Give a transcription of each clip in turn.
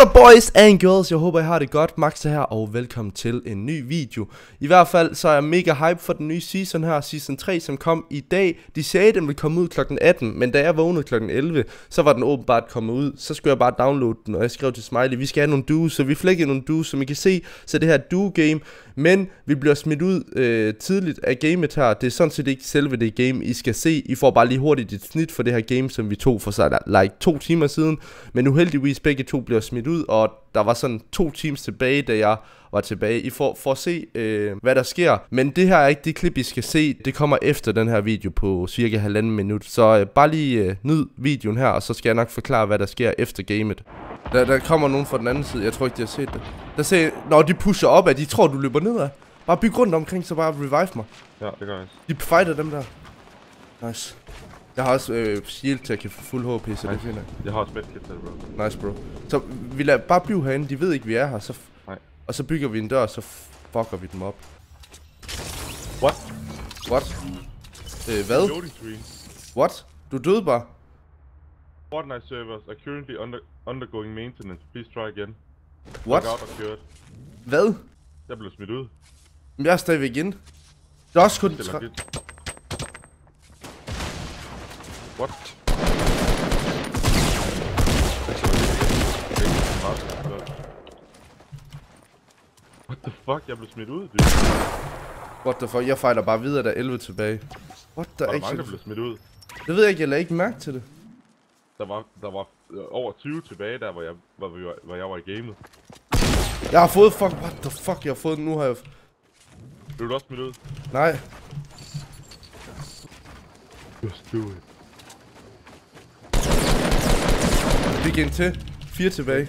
What up boys and girls, jeg håber I har det godt, Max er her og velkommen til en ny video. I hvert fald så er jeg mega hype for den nye season her, season 3 som kom i dag. De sagde den ville komme ud kl. 18, men da jeg vågnede kl. 11, så var den åbenbart kommet ud. Så skulle jeg bare downloade den, og jeg skrev til Smiley, vi skal have nogle duos Så vi flækkede nogle duos, som I kan se, så det her duo game Men vi bliver smidt ud øh, tidligt af gamet her. Det er sådan set ikke selve det game, I skal se. I får bare lige hurtigt et snit for det her game, som vi tog for sig like to timer siden. Men uheldigvis begge to bliver smidt ud, og der var sådan to teams tilbage, da jeg var tilbage. I får, for at se, øh, hvad der sker. Men det her er ikke det klip, I skal se. Det kommer efter den her video på cirka halvanden minut. Så øh, bare lige øh, nyd videoen her, og så skal jeg nok forklare, hvad der sker efter gamet. Der, der kommer nogen fra den anden side. Jeg tror ikke, de har set det. Der ser, når de pusher op, at de tror, du løber nedad. Bare byg rundt omkring, så bare revive mig. Ja, det gør jeg. De fighter dem der. Nice. Jeg har også øh, shield til at kan få fuld HP, så nice. det finder jeg. Jeg har også medkit til det, bro. Nice, bro. Så vi lader bare blive herinde. De ved ikke, vi er her. Så Nej. Og så bygger vi en dør, så fucker vi dem op. What? What? Øh, hvad? What? Du døde bare. Fortnite servers are currently under undergoing maintenance. Please try again. What? Og. Hvad? Jeg blev smidt ud. Men jeg er stadigvæk inde. Det er også kun... Det er tre- legit. What? What the fuck? Jeg blev smidt ud, dude. What the fuck? Jeg fejler bare videre, der er 11 tilbage. What the Var der mange, der blev smidt ud? Det ved jeg ikke, jeg lagde ikke mærke til det. Der var, der var øh, over 20 tilbage der, hvor jeg, hvor, var, hvor jeg var i gamet. Jeg har fået fuck... What the fuck? Jeg har fået den nu, har jeg... Blev du også smidt ud? Nej. Just do it. Fik en til. Fire tilbage.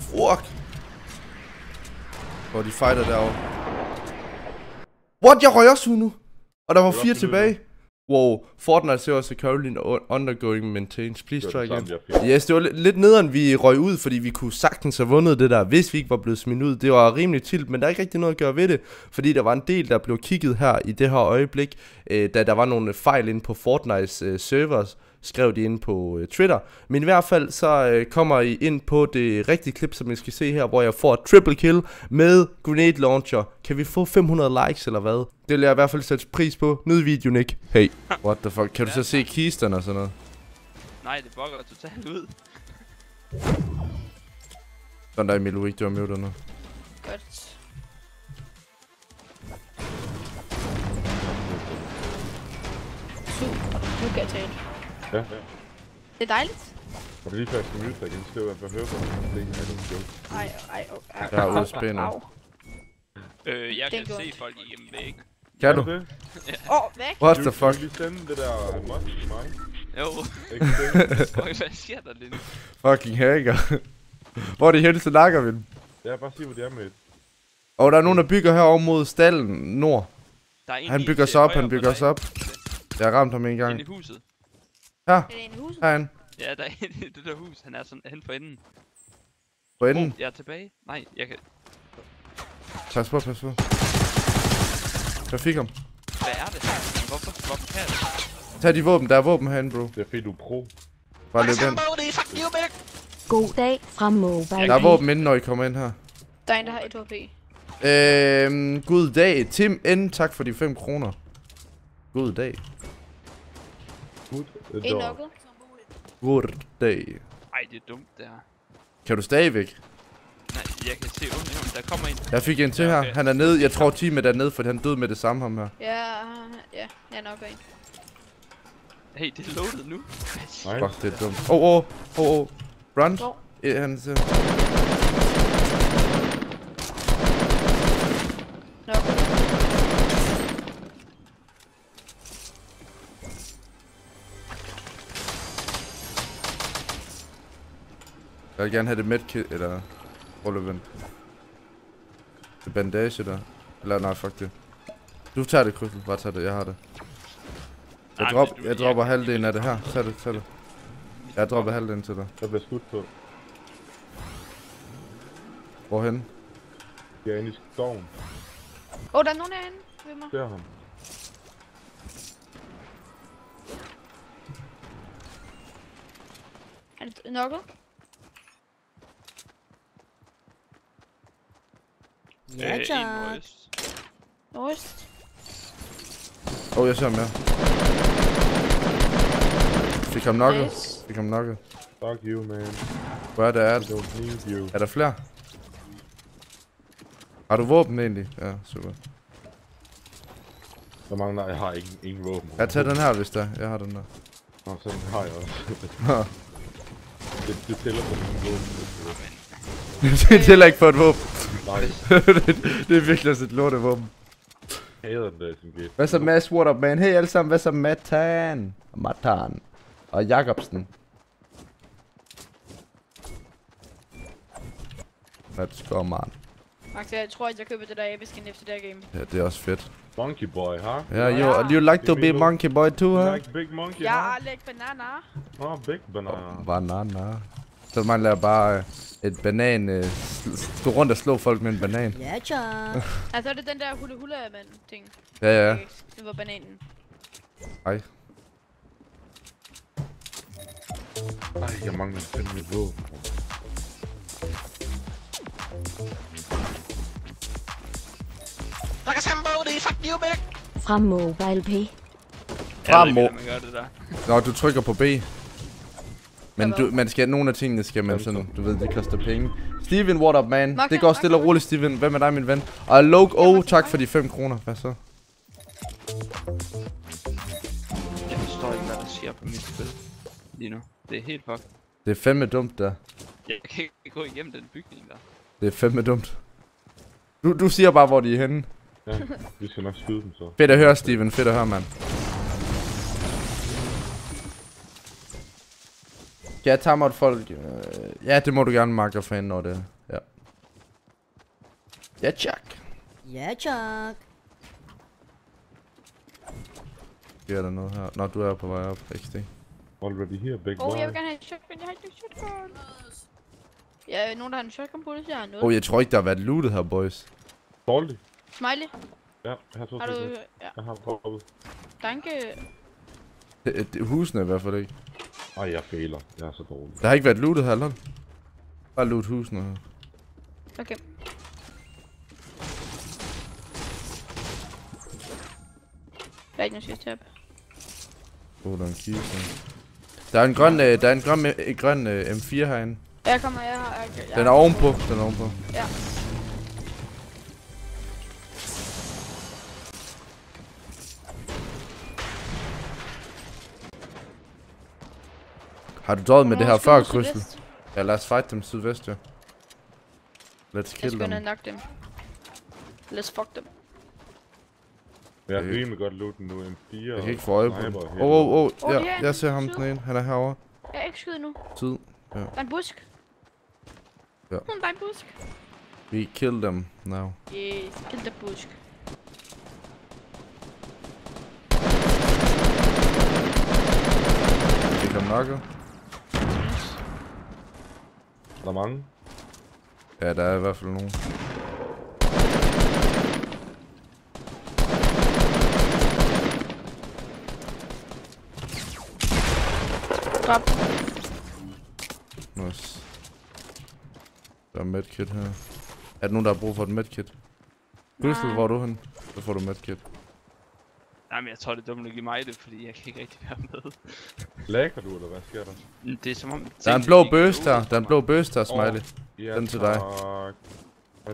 Fuck. Hvor de fighter derovre. What? Jeg røg også nu. Og der var fire tilbage. Wow. Fortnite ser også Caroline un- undergoing maintains. Please Det try again. Yes, det var lidt, nederen, vi røg ud, fordi vi kunne sagtens have vundet det der, hvis vi ikke var blevet smidt ud. Det var rimelig tilt, men der er ikke rigtig noget at gøre ved det, fordi der var en del, der blev kigget her i det her øjeblik, øh, da der var nogle fejl inde på Fortnites øh, servers, skrev de inde på øh, Twitter. Men i hvert fald så øh, kommer I ind på det rigtige klip, som I skal se her, hvor jeg får et triple kill med grenade launcher. Kan vi få 500 likes eller hvad? Det vil jeg i hvert fald sætte pris på. Nyd videoen, ikke? Hey, what the fuck? Kan du så se kisterne og sådan noget? Nej, det bokker totalt ud. Sådan der, Emil, du ikke, du har muted nu. Godt. Super. Nu kan jeg tale. Ja, ja. Det er dejligt. Var det lige før jeg skulle mute dig igen? Så det var jeg behøver for at lægge en anden joke. Ej, ej, ej. Jeg er ude au, at spænde. au. Øh, jeg Det kan se folk igennem væggen. Kan du? det? Åh, oh, væk. What Du- the Du fuck? kan lige sende det der mod til mig. Jo? Øj, hvad sker der lige nu? Fucking hacker. Hvor er det hen til lakker vi Ja, bare sig, hvor det er med. Og der er nogen, der bygger herover mod stallen nord. Der er en Han bygger sig op, han for bygger sig op. Jeg har ramt ham en gang. Inde i huset. Her, Er det en i huset? herinde. Ja, der er en i det der hus. Han er sådan hen for enden. På enden. Oh, jeg er tilbage. Nej, jeg kan... Pas på, pas på. Jeg fik ham. Hvad er det? Hvorfor, hvorfor kan jeg det? Tag de våben, der er våben herinde, bro. Det er fordi, du er pro. Bare løb ind. God dag fra Mobile. Der er våben inde, når I kommer ind her. Der er en, der har 1 HP. Øhm, god dag. Tim N, tak for de 5 kroner. God dag. Dog. nokket. God dag. Ej, det er dumt, det her. Kan du stadigvæk? Jeg kan se ham. Der kommer en. Jeg fik en til Ja, her. Han er nede. Jeg tror teamet er nede, for han døde med det samme ham her. Ja, ja, jeg nokker en. Hey, det er loaded nu. Nej. Fuck, det er dumt. Åh, åh, åh, åh. Run. Hvor? Han ser. Jeg vil gerne have det medkit, eller... Prøv lige at vente. Det bandage der. Eller nej, fuck det. Du tager det, Kryssel. Bare tag det, jeg har det. Jeg, Nej, drop, jeg dropper halvdelen af det her. Tag det, tag det. Jeg dropper halvdelen til dig. Jeg bliver skudt på. Hvorhen? Jeg er inde i skoven. Åh, oh, der er nogen herinde ved mig. Der er ham. Er nokket. Ja, Øh, en tak. nordøst. Nordøst. Åh, oh, jeg ser ham mere. Fik ham nokket. Nice. Fik ham nokket. Fuck you, man. Hvor er det? Er, er der flere? Har du våben egentlig? Ja, super. Der mangler, jeg har ingen, ingen våben. Jeg tager den her, hvis der. Jeg har den der. Nå, sådan har jeg også. Det, det tæller på mine våben. det tæller ikke for et våben. Nej, det, det er virkelig også et lortevåben. jeg hader den der SMG. Hvad så Mads, what up man? Hey alle sammen, hvad så Matan? Matan. Og Jacobsen. Let's go, man. Max, jeg tror, at jeg køber det der abe-skin efter det her game. Ja, det er også fedt. Monkey boy, huh? Ja, you, you like to be monkey boy too, huh? Like big monkey, huh? har lægt banana. Oh, big banana. Banana. Så man lader bare øh, et banan, øh, gå rundt og slå folk med en banan. Ja, tak. Altså, det er den der hula hula mand ting. Ja, ja. Det var bananen. Ej. Ej, jeg mangler fandme mit våben. Fra MobilePay. Frem, Jeg ved mor. ikke, hvordan man gør det der. Nå, du trykker på B. Men du, man skal, nogle af tingene skal man sådan, du ved, det koster penge. Steven, what up, man? Mark Det går stille og roligt, Steven. Hvad med dig, min ven? Og Loke, Jamen, oh, tak for de 5 kroner. Hvad så? Jeg forstår ikke, hvad der sker på mit spil lige nu. Det er helt fucked. Det er fandme dumt, der. Jeg kan ikke gå igennem den bygning der. Det er fandme dumt. Du, du siger bare, hvor de er henne. Ja, vi skal nok skyde dem så. Fedt at høre, Steven. Fedt at høre, mand. Ja, tager mig folk. Øh, ja, det må du gerne, Mark, fan, når det. Ja. Ja, Jack. Ja, tak. Sker der noget her? Nå, du er på vej op, XD. Already here, big boy. oh, jeg vil gerne have en shotgun. Jeg har ikke en shotgun. Ja, nogen der har en shotgun på det, jeg har noget. Oh, jeg tror ikke, der har været lootet her, boys. Dårlig. Smiley, Ja, jeg har to har du... Ja, Jeg har prøvet. danke. Det, det, husene i hvert fald ikke. Ej, jeg fejler. Jeg er så dårlig. Der har ikke været lootet her, eller? Bare loot husene her. Okay. Der er ikke noget sidste. Åh, oh, der er en kiste. Der er en grøn, øh, der er en grøn, øh, grøn øh, M4 herinde. Jeg kommer, jeg har... Jeg, jeg, Den er ovenpå. Den er ovenpå. Ja. Har du døjet med det her før, sydvest. Ja, lad os fight dem sydvest, ja. Let's Jeg kill skal them. nok dem. Let's fuck dem. Jeg er Øh. rimelig godt looten nu. M4 Jeg kan ikke få øje på Åh, åh, åh. Ja, det jeg ser ham den ene. Han er herovre. Jeg er ikke skyde nu. Tid. Der er en busk. Ja. Der er en busk. We kill them now. Yes, kill the busk. Vi kan nokke. Der er mange. Ja, der er i hvert fald nogen. Drop. Nice. Der er medkit her. Er der nogen, der har brug for et medkit? Crystal, Nej. hvor er du hen? Så får du medkit. Nej, men jeg tror, det er dumt at give mig det, fordi jeg kan ikke rigtig være med. Lækker du, eller hvad sker der? Mm, Det er som om... Der er en blå bøs der. Der er en blå bøs der, Smiley. Ja, Den til dig. tak.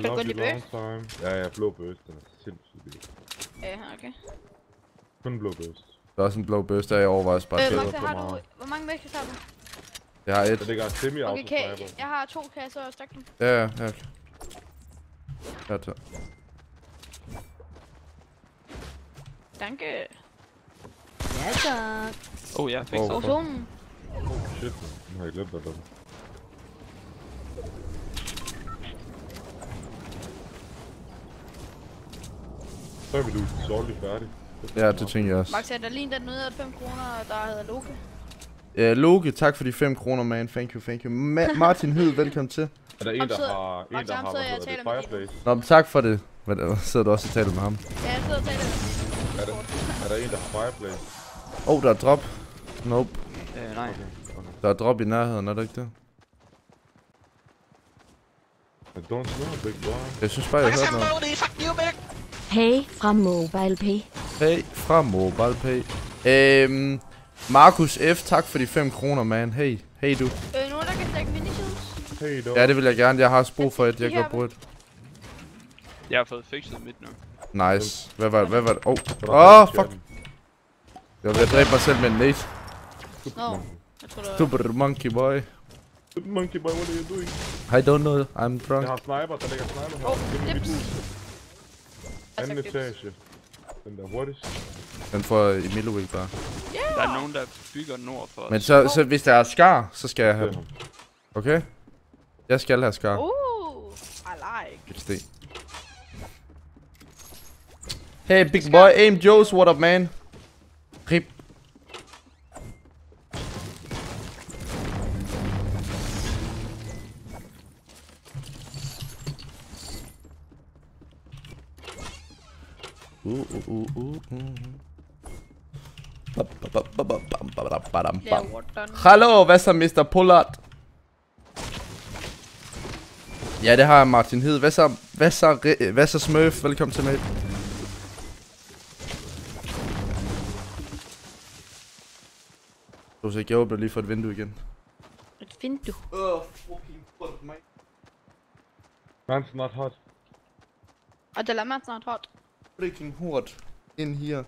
I du gå you til long time. Ja, ja, blå bøs. Den er sindssygt vild. Ja, okay. Kun en blå bøs. Der er også en blå bøs der, jeg overvejer at bare Øh, Max, har du... Hvor mange mækker har du? Jeg har et. Der ligger semi Okay, kan, jeg har to, kan jeg så stakke dem? Ja, ja, ja. Ja, tak. Danke. Ja, tak. Oh, jeg fik Åh. så. Og zonen. Shit. Nu har jeg glemt, hvad der er. Så er vi nu dårligt færdig. Ja, det tænker jeg også. Max, er der lige den nede af 5 kroner, der hedder Loke? Ja, Loke, tak for de 5 kroner, man. Thank you, thank you. Ma- Martin Hyd, velkommen til. Er der en, Ham der har, en, der ham har, hvad hedder det, med fireplace? Nå, men tak for det. Hvad, sidder du også og taler med ham? Ja, jeg sidder og taler. Er det, Er der en, der har fireplace? Åh, oh, der er drop. Nope. Øh, nej. Der er drop i nærheden, er der ikke det? I don't know, big boy. Jeg synes bare, jeg hørte noget. Hey fra MobilePay. Hey, fra MobilePay. Øhm, Markus F, tak for de 5 kroner, man. Hey, hey du. Øh, nogen, der kan stikke minishields? Hey, dog. Ja, det vil jeg gerne. Jeg har også brug for et. Jeg går på et. Jeg har fået fikset mit nu. Nice. Hvad var det? Hvad var det? Oh. Åh, er fuck. chatten. Jeg vil dræbe mig selv med en det var... Super monkey boy. Monkey boy, what are you doing? I don't know. I'm drunk. Jeg har sniper, der ligger sniper her. Er mit dips. anden Altså, etage. Den der hurtigst. Den får Emilio ikke bare. Der er nogen, der bygger nord for os. Men så, så hvis der er skar, så skal jeg have dem. Okay? Jeg skal have skar. Uh, I like. Et sten. Hey, big boy. Aim Joe's, what up, man? Rip. Uh, uh, uh, uh, uh. Hallo, hvad så, Mr. Pollard? Ja, det har jeg, Martin Hed. Hvad så, hvad så, hvad så Smurf? Velkommen til mig. Du så ikke, jeg åbner lige for et vindue igen. Et vindue. Åh, fucking fuck mig. Man's not hot. Og det lader man snart hot. Freaking hurt. Ind her.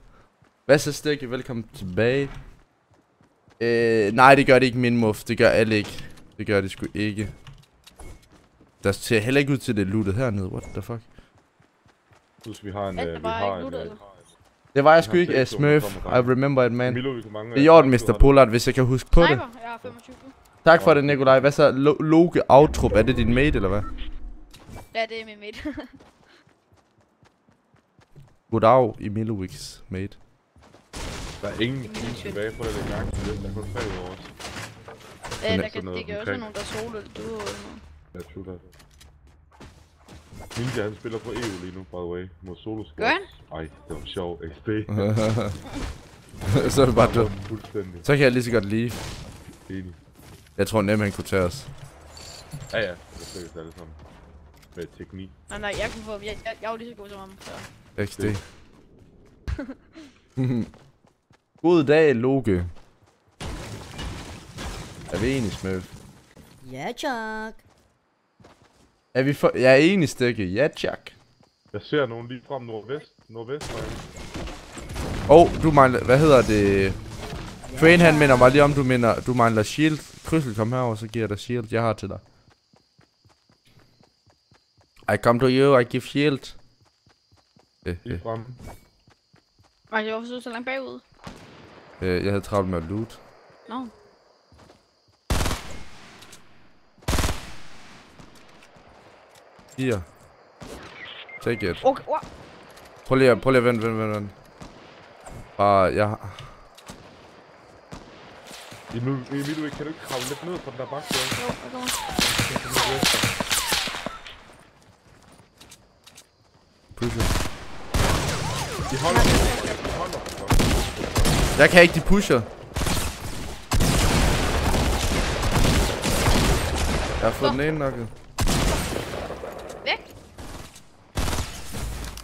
Hvad så, Stikke? Velkommen tilbage. Øh, nej, det gør det ikke min muff. Det gør alle ikke. Det gør det sgu ikke. Der ser heller ikke ud til, det er lootet hernede. What the fuck? Plus, vi har en... Øh, vi har ikke en... øh? Det var jeg Jeg sgu ikke. Du kommer Smurf. I remember it, man. Milo, mange... Det er i orden, Mr. Pollard, hvis jeg kan huske på det. Sniper, jeg har 25. Tak for det, Nikolaj. Hvad så? Lo Loke Outrup, er det din mate, eller hvad? Ja, det er min mate. Goddag, Emilovics mate. Der er ingen shit. tilbage på den gang. Der er kun tre over os. Ja, der kan, det kan også være nogen, der solo eller duo eller noget. Ja, true that. Ninja, han spiller på EU lige nu, by the way, mod solo squad. Gør han? Ej, det var sjovt. XD. så er det bare død. Så kan jeg lige så godt lige. enig. Jeg tror nemt, han kunne tage os. Ja, ja. Det er sikkert alle sammen. Med teknik. Nej, nej, jeg kunne få... Jeg, jeg, jeg jo lige så god som ham, så... XD. God dag, Loke. Er vi enige, Smurf? Ja, tak. Er vi for... Jeg er enig, Stikke. Ja, Chuck. Jeg ser nogen lige frem nordvest. Nordvest, var Åh, oh, du mangler... Hvad hedder det? Crane, han minder mig lige om, du minder... Du mangler shield. Krydsel, kom herover, så giver jeg dig shield. Jeg har til dig. I come to you, I give shield. Øh, Lige øh, frem. Nej, hvorfor så så langt bagud? øh, jeg havde travlt med at loot. Nå. Here. Take it. Okay, wow. Prøv lige at, prøv lige at vente, vente, vente, vente. Bare, jeg har... Emil, Emil, kan du ikke kravle lidt ned fra den der bakke? Jo, jeg kommer. Pusher. De holder. De holder. Jeg kan ikke, de pusher. Jeg har fået den ene nokket. Væk,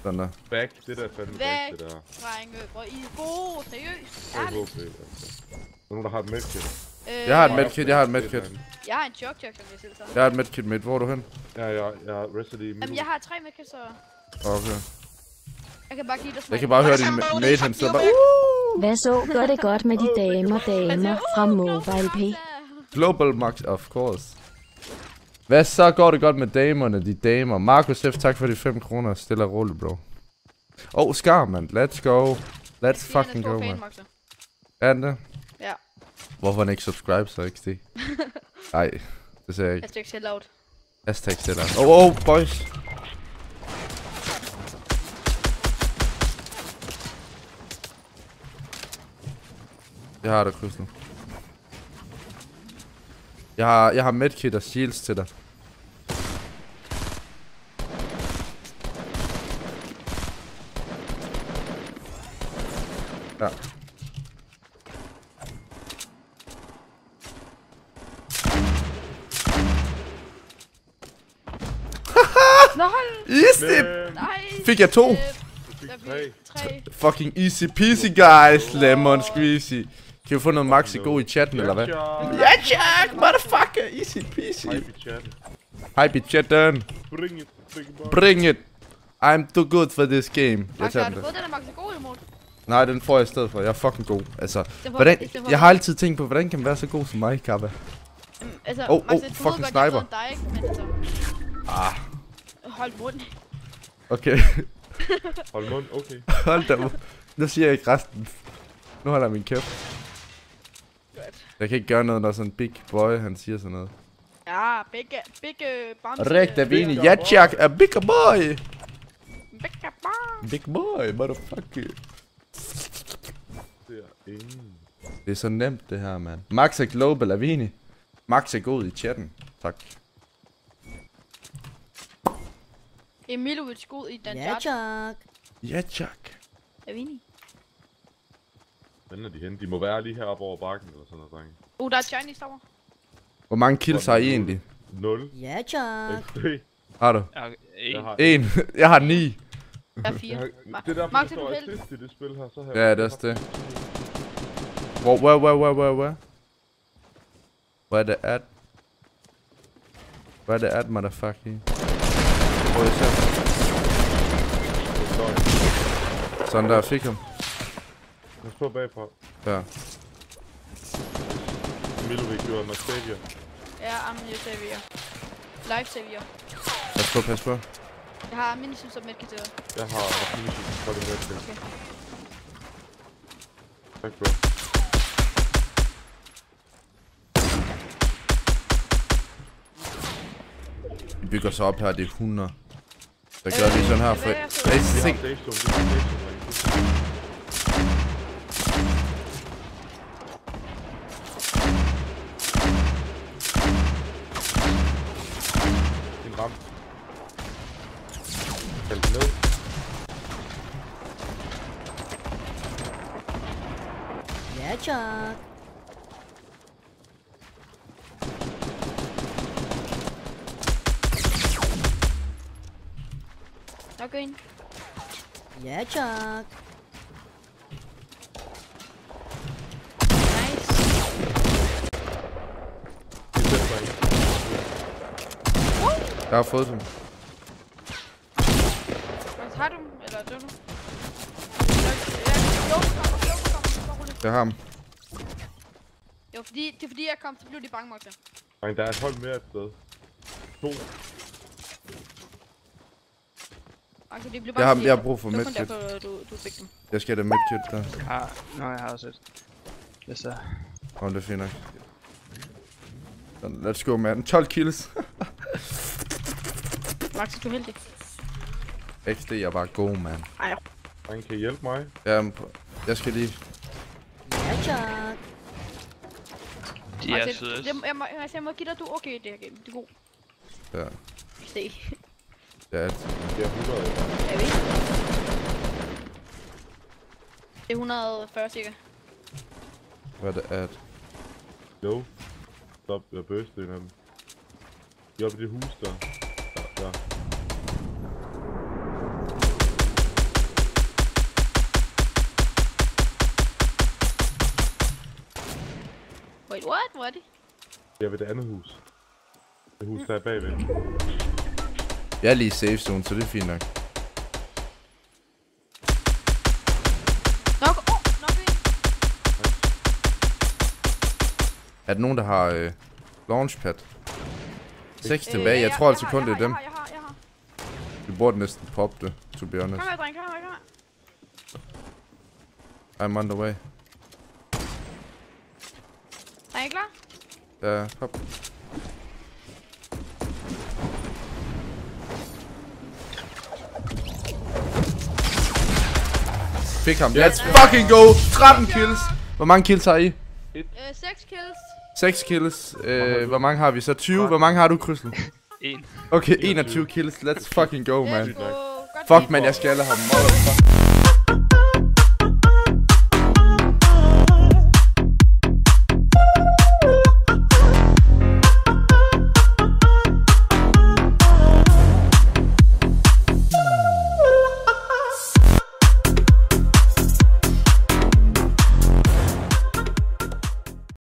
Sådan der. Back, det der er fandme back, væk, det der. drenge. Hvor I er gode, seriøst. Det er Ærligt. Altså. Der er nogen, der har et medkit. Øh, Jeg har et medkit, jeg har et medkit. Jeg har en chok chok, som jeg selv tager. Jeg har et medkit midt. Hvor er du hen? Ja, jeg, jeg har restet i. Jamen, jeg har tre medkits, så Okay. jeg kan bare give dig Jeg kan bare høre din ma- mate, han sidder bare... Hvad så gør det godt med de damer, damer fra MobilePay? Global Max, of course. Hvad så går det godt med damerne, de damer? Markus F, tak for de 5 kroner. Stille og roligt, bro. Åh, oh, Scar, man. Let's go. Let's fucking go, man. Er den det? Ja. Hvorfor han ikke subscribe, så ikke det? Nej, det sagde jeg ikke. Hashtag sell out. Hashtag stiller. Oh, oh, boys. Jeg har dig, Kryds nu. Jeg har, jeg har medkit og shields til dig. Ja. Nå, hold. Easy! Nej. Fik jeg to? Tre. fik tre. Fucking easy peasy, guys. Lemon squeezy. Kan vi få noget maxi god i chatten, eller hvad? Ja, Ja, Jack, motherfucker. Easy peasy. Hype i chatten. Hype i chatten. Bring it, bring it. I'm too good for this game. Jeg tager har den du der. fået den der Max er god emote? Nej, den får jeg i stedet for. Jeg er fucking god. Altså, hvordan, jeg har altid tænkt på, hvordan kan man være så god som mig, Kappa? Altså, Oh, oh, fucking sniper. Dig, ikke? Men altså, Ah, hold mund. okay. Hold mund, okay. Hold da. Nu siger jeg ikke resten. Nu holder jeg min kæft. Jeg kan ikke gøre noget, når sådan en big boy, han siger sådan noget. Ja, begge, begge bamse. Rigtig Big vini. boy. Ja, Jack, a big boy. Begge bam. Big boy, motherfucker. Det er ingen. Det er så nemt, det her, mand. Max er global, er vi enige? Max er god i chatten. Tak. Emilovic god i den Ja, chat. tak. Ja, Jack. Er Hvordan er de henne? De må være lige heroppe over bakken eller sådan noget, drenge. Uh, der er Chinese derovre. Hvor mange kills har I egentlig? 0. Ja, tak. 3. Har du? Jeg en. har En. Jeg har ni. Der er fire. Jeg Ma- har, det er derfor, Max, der er du står assist i det spil her. Så har Ja, det er også det. Hvor, where, where, where, where, where? Where er det at? Where er det at, motherfucker? Hvor er det så? Sådan der, fik ham. Jeg står bagfra. Der. Milovic gjorde mig savior. Ja, Amni Savior. Life Savior. Pas på, pas på. Jeg har Minisus som medkiteret. Jeg har. Så er det med til. Okay. Tak, bro. Vi bygger så op her, det er 100. Så gør vi sådan her for... er Vi se. har stage zone. Vi har stage zone. drenge. En ram. Kald den ned. Ja, tak. Nok en. Ja, tak. Nice. Det er den, der ikke. Jeg har fået dem. Har du dem? Eller dør du? Jeg, jeg. Bare. Jeg har dem. Jo, fordi, det er fordi, jeg kom, så blev de bange. Drenge, der er et hold mere et sted. To. Okay, de blev Jeg bange. har, jeg har brug for Det var kun medkit. derfor, du, du fik dem. Jeg skal have det medkit der. Ja, nå, jeg har også et. Hvis jeg... Åh, oh, det er fint nok. Let's go, man. 12 kills. Max, du er heldig. XD, jeg er bare god, man. Drenge, kan I hjælpe mig? Jamen, jeg skal lige... Ja, tak. De er Max, søde. jeg, jeg, jeg, må, altså, jeg må give dig, du er okay i det her game. Det er god. Ja, Se. det er altid. Det er 100. Er vi? Det er 140 cirka. Hvad er det at? No. Stop, jeg bøste en af dem. De er oppe i det hus der. Der. Wait, what? Hvor er de? Det er ved det andet hus. Det hus, der er bagved. Jeg er lige i safe zone, så det er fint nok. Nok, oh, nok en. Er der nogen, der har øh, launchpad? 6 Øh, tilbage. Jeg ja, tror altså kun, jeg det er dem. Jeg har, jeg har, Vi burde næsten poppe det, to be honest. Kom her, dreng, kom her, kom her. I'm on the way. Er I klar? Ja, hop. Fik ham. Let's fucking go! 13 kills! Hvor mange kills har I? Øh, 6 kills. 6 kills. Øh, hvor mange har vi så? 20? Hvor mange har du, Krydsel? En. Okay, 21 kills. Let's fucking go, man. Fuck, man, jeg skal have ham. Motherfucker.